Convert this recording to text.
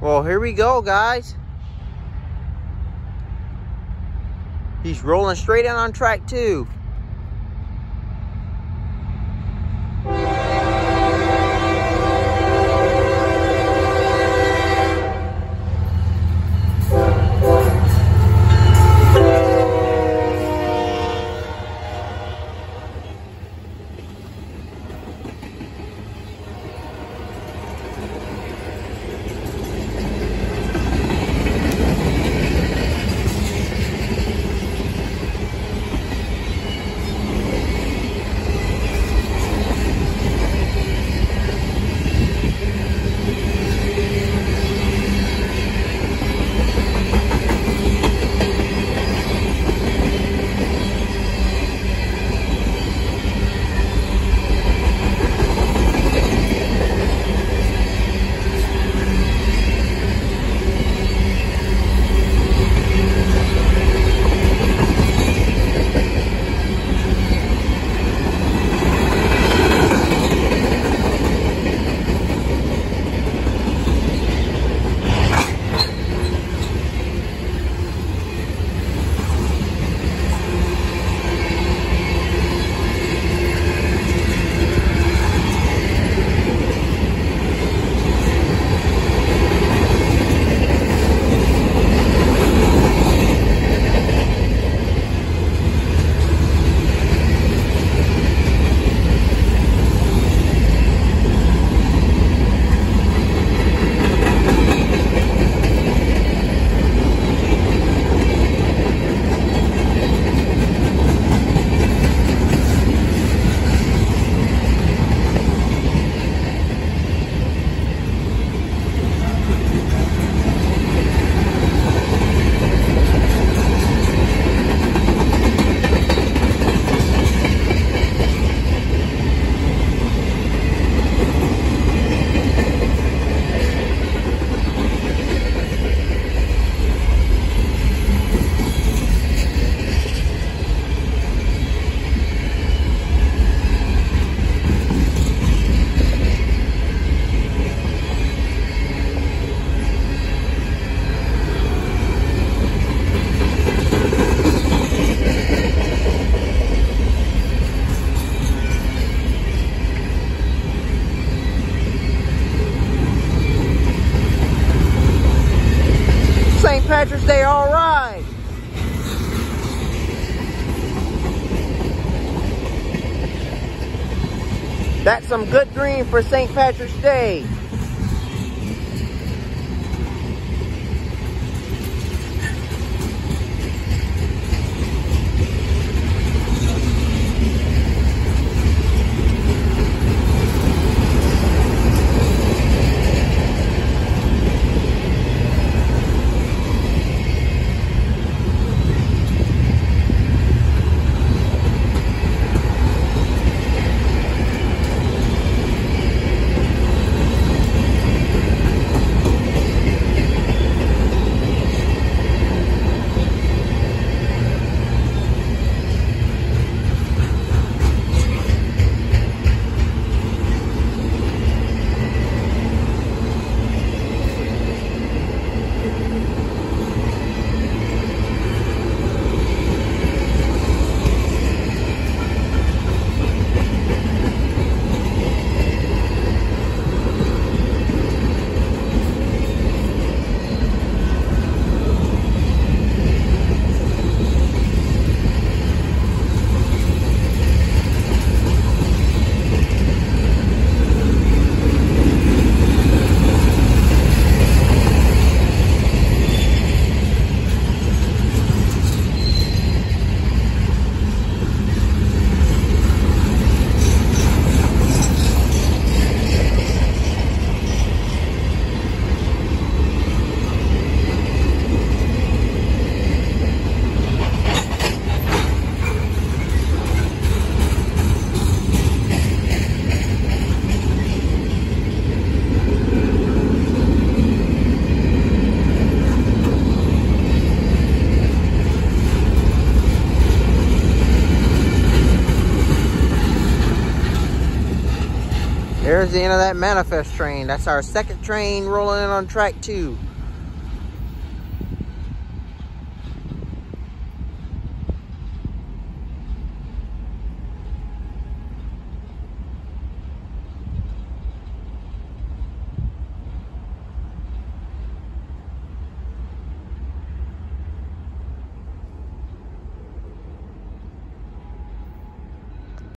Well, here we go, guys. He's rolling straight in on track two. St. Patrick's Day, all right. That's some good green for St. Patrick's Day. There's the end of that manifest train. That's our second train rolling in on track two.